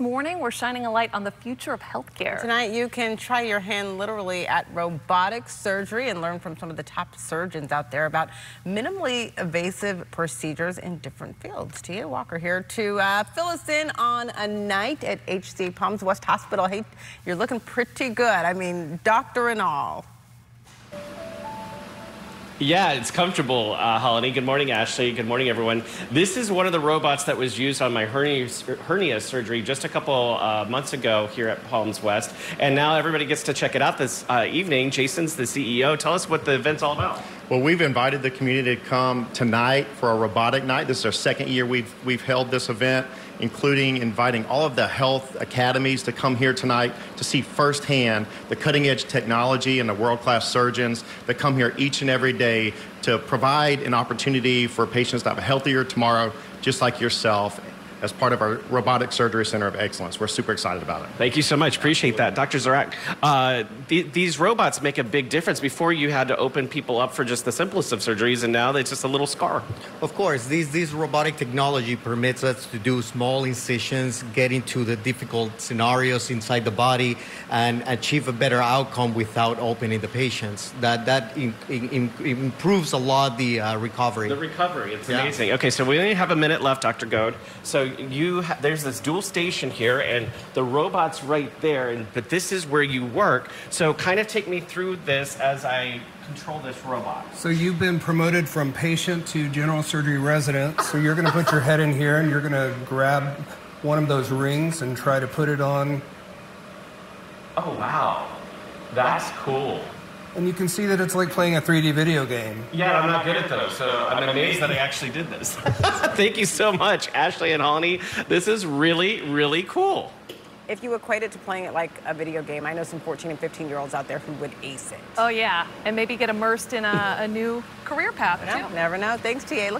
morning, we're shining a light on the future of healthcare. Tonight, you can try your hand literally at robotic surgery and learn from some of the top surgeons out there about minimally invasive procedures in different fields. Tia Walker here to uh, fill us in on a night at HCA Palms West Hospital. Hey, you're looking pretty good. I mean, doctor and all. Yeah, it's comfortable, uh, Holly. Good morning, Ashley. Good morning, everyone. This is one of the robots that was used on my hernia, hernia surgery just a couple uh, months ago here at Palms West. And now everybody gets to check it out this uh, evening. Jason's the CEO. Tell us what the event's all about. Well, we've invited the community to come tonight for a robotic night. This is our second year we've, we've held this event, including inviting all of the health academies to come here tonight to see firsthand the cutting edge technology and the world class surgeons that come here each and every day to provide an opportunity for patients to have a healthier tomorrow, just like yourself as part of our Robotic Surgery Center of Excellence. We're super excited about it. Thank you so much. Appreciate that. Dr. Zarak, uh, th these robots make a big difference. Before you had to open people up for just the simplest of surgeries, and now it's just a little scar. Of course, these, these robotic technology permits us to do small incisions, get into the difficult scenarios inside the body, and achieve a better outcome without opening the patients. That, that in, in, improves a lot the uh, recovery. The recovery, it's yeah. amazing. Okay, so we only have a minute left, Dr. Goad. So you there's this dual station here, and the robot's right there, and, but this is where you work. So kind of take me through this as I control this robot. So you've been promoted from patient to general surgery resident. So you're going to put your head in here, and you're going to grab one of those rings and try to put it on. Oh wow, that's cool. And you can see that it's like playing a 3D video game. Yeah, I'm not good at those, so I'm amazed that I actually did this. Thank you so much, Ashley and Holly. This is really, really cool. If you equate it to playing it like a video game, I know some 14 and 15 year olds out there who would ace it. Oh, yeah. And maybe get immersed in a, a new career path, too. Never know. Thanks, Tia. Look